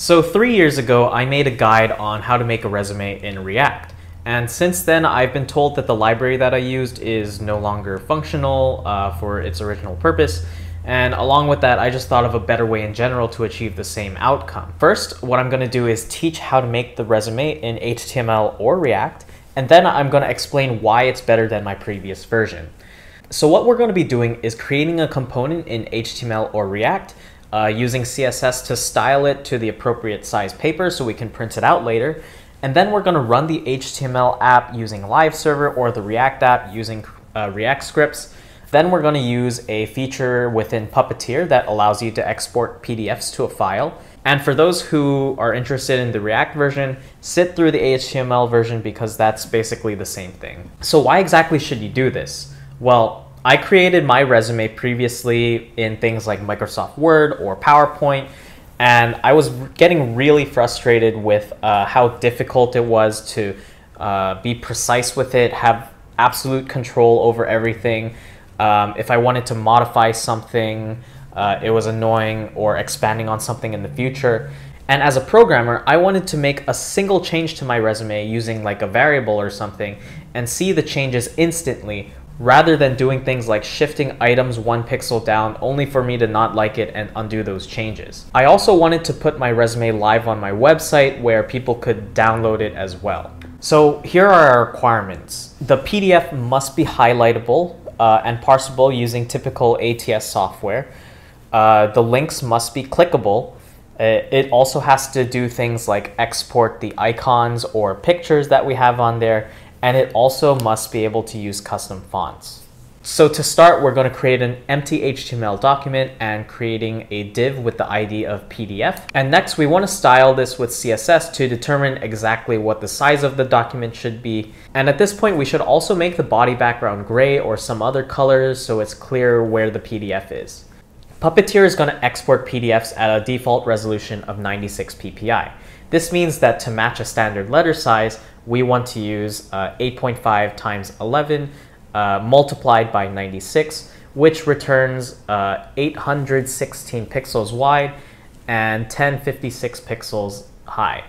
So three years ago, I made a guide on how to make a resume in React. And since then, I've been told that the library that I used is no longer functional uh, for its original purpose. And along with that, I just thought of a better way in general to achieve the same outcome. First, what I'm gonna do is teach how to make the resume in HTML or React, and then I'm gonna explain why it's better than my previous version. So what we're gonna be doing is creating a component in HTML or React uh, using CSS to style it to the appropriate size paper so we can print it out later. And then we're going to run the HTML app using Live Server or the React app using uh, React scripts. Then we're going to use a feature within Puppeteer that allows you to export PDFs to a file. And for those who are interested in the React version, sit through the HTML version because that's basically the same thing. So why exactly should you do this? Well, I created my resume previously in things like Microsoft Word or PowerPoint, and I was getting really frustrated with uh, how difficult it was to uh, be precise with it, have absolute control over everything. Um, if I wanted to modify something, uh, it was annoying, or expanding on something in the future. And as a programmer, I wanted to make a single change to my resume using like a variable or something and see the changes instantly rather than doing things like shifting items one pixel down only for me to not like it and undo those changes. I also wanted to put my resume live on my website where people could download it as well. So here are our requirements. The PDF must be highlightable uh, and parsable using typical ATS software. Uh, the links must be clickable. Uh, it also has to do things like export the icons or pictures that we have on there and it also must be able to use custom fonts. So to start, we're going to create an empty HTML document and creating a div with the ID of PDF. And next, we want to style this with CSS to determine exactly what the size of the document should be. And at this point, we should also make the body background gray or some other colors so it's clear where the PDF is. Puppeteer is going to export PDFs at a default resolution of 96 ppi. This means that to match a standard letter size, we want to use uh, 8.5 times 11 uh, multiplied by 96, which returns uh, 816 pixels wide and 1056 pixels high.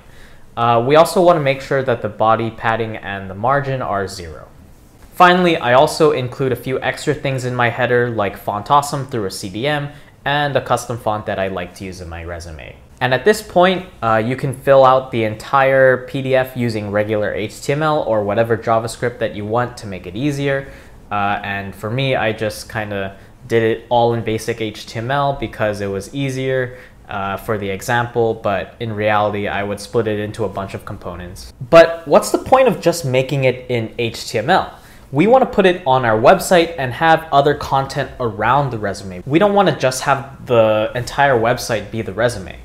Uh, we also want to make sure that the body padding and the margin are zero. Finally, I also include a few extra things in my header like Font Awesome through a CDN and a custom font that I like to use in my resume. And at this point, uh, you can fill out the entire PDF using regular HTML or whatever JavaScript that you want to make it easier. Uh, and for me, I just kind of did it all in basic HTML because it was easier uh, for the example, but in reality, I would split it into a bunch of components. But what's the point of just making it in HTML? We want to put it on our website and have other content around the resume. We don't want to just have the entire website be the resume.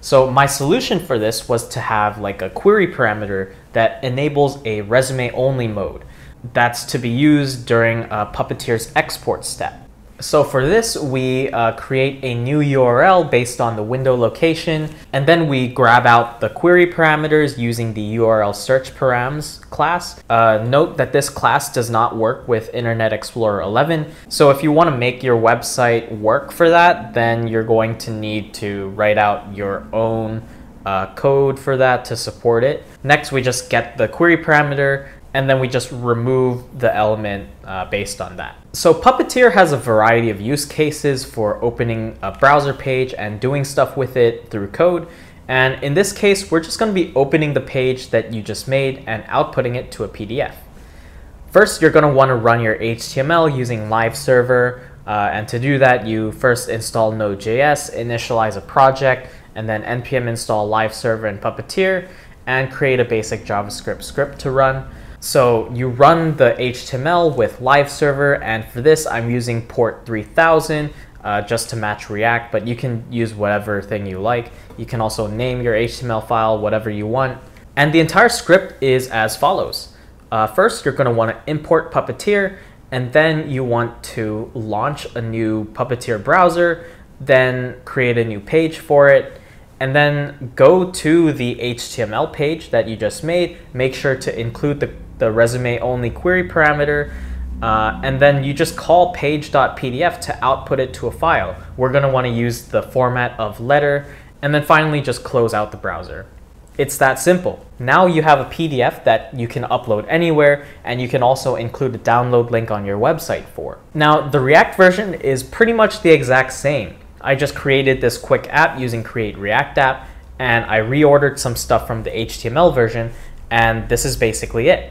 So my solution for this was to have like a query parameter that enables a resume only mode that's to be used during Puppeteer's export step. So for this, we uh, create a new URL based on the window location, and then we grab out the query parameters using the URL search params class. Uh, note that this class does not work with Internet Explorer 11. So if you want to make your website work for that, then you're going to need to write out your own uh, code for that to support it. Next, we just get the query parameter and then we just remove the element uh, based on that. So Puppeteer has a variety of use cases for opening a browser page and doing stuff with it through code. And in this case, we're just going to be opening the page that you just made and outputting it to a PDF. First, you're going to want to run your HTML using Live Server. Uh, and to do that, you first install Node.js, initialize a project, and then npm install Live Server and Puppeteer, and create a basic JavaScript script to run. So you run the HTML with live server, and for this I'm using port 3000 uh, just to match React, but you can use whatever thing you like. You can also name your HTML file whatever you want. And the entire script is as follows. Uh, first, you're gonna wanna import Puppeteer, and then you want to launch a new Puppeteer browser, then create a new page for it, and then go to the HTML page that you just made. Make sure to include the the resume only query parameter, uh, and then you just call page.pdf to output it to a file. We're going to want to use the format of letter, And then finally, just close out the browser. It's that simple. Now you have a PDF that you can upload anywhere and you can also include a download link on your website for. Now the React version is pretty much the exact same. I just created this quick app using Create React App and I reordered some stuff from the HTML version and this is basically it.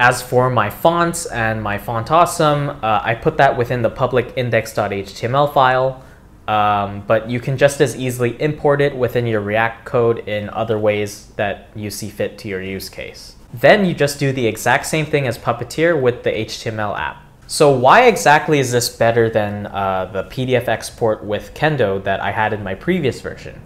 As for my fonts and my font awesome, uh, I put that within the public index.html file. Um, but you can just as easily import it within your React code in other ways that you see fit to your use case. Then you just do the exact same thing as Puppeteer with the HTML app. So why exactly is this better than uh, the PDF export with Kendo that I had in my previous version?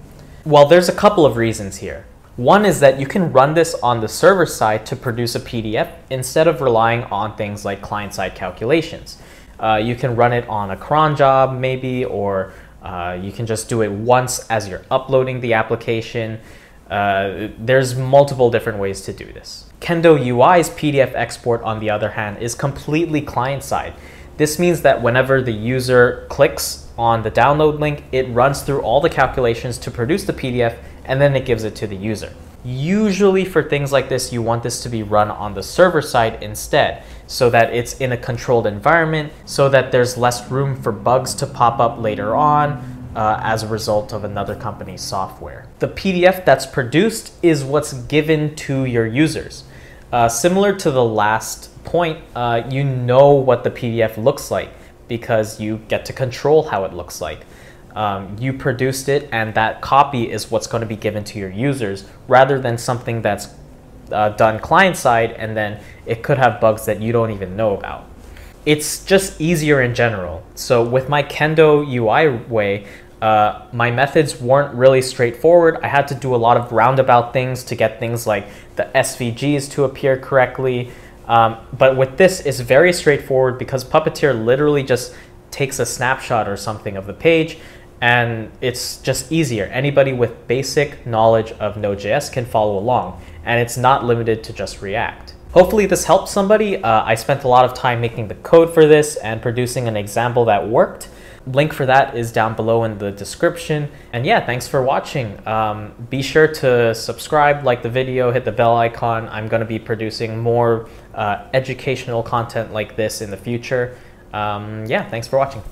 Well, there's a couple of reasons here. One is that you can run this on the server side to produce a PDF instead of relying on things like client-side calculations. Uh, you can run it on a cron job maybe, or uh, you can just do it once as you're uploading the application. Uh, there's multiple different ways to do this. Kendo UI's PDF export, on the other hand, is completely client-side. This means that whenever the user clicks on the download link, it runs through all the calculations to produce the PDF and then it gives it to the user. Usually for things like this, you want this to be run on the server side instead so that it's in a controlled environment so that there's less room for bugs to pop up later on uh, as a result of another company's software. The PDF that's produced is what's given to your users. Uh, similar to the last point, uh, you know what the PDF looks like because you get to control how it looks like. Um, you produced it and that copy is what's going to be given to your users rather than something that's uh, done client side and then it could have bugs that you don't even know about. It's just easier in general. So with my Kendo UI way, uh, my methods weren't really straightforward. I had to do a lot of roundabout things to get things like the SVGs to appear correctly. Um, but with this, it's very straightforward because Puppeteer literally just takes a snapshot or something of the page and it's just easier. Anybody with basic knowledge of Node.js can follow along and it's not limited to just React. Hopefully this helped somebody. Uh, I spent a lot of time making the code for this and producing an example that worked. Link for that is down below in the description. And yeah, thanks for watching. Um, be sure to subscribe, like the video, hit the bell icon. I'm going to be producing more uh, educational content like this in the future. Um, yeah, thanks for watching.